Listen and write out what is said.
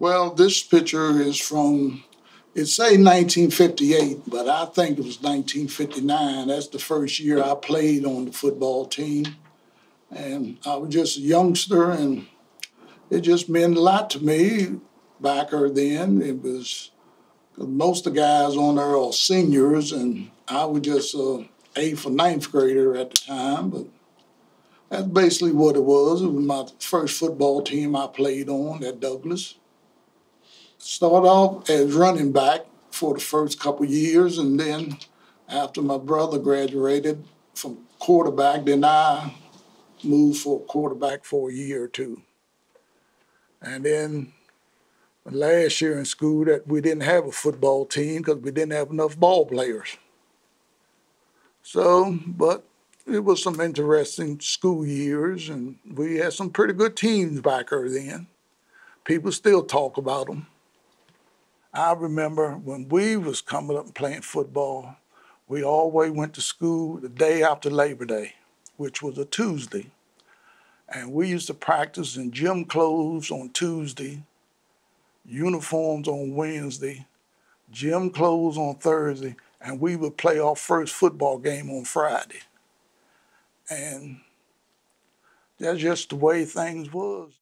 Well, this picture is from, it say 1958, but I think it was 1959. That's the first year I played on the football team. And I was just a youngster, and it just meant a lot to me back then. It was, most of the guys on there are seniors, and I was just a eighth or ninth grader at the time, but that's basically what it was. It was my first football team I played on at Douglas. Started off as running back for the first couple years, and then after my brother graduated from quarterback, then I moved for quarterback for a year or two. And then last year in school that we didn't have a football team because we didn't have enough ball players. So, but it was some interesting school years, and we had some pretty good teams back then. People still talk about them. I remember when we was coming up and playing football, we always went to school the day after Labor Day, which was a Tuesday. And we used to practice in gym clothes on Tuesday, uniforms on Wednesday, gym clothes on Thursday, and we would play our first football game on Friday. And that's just the way things was.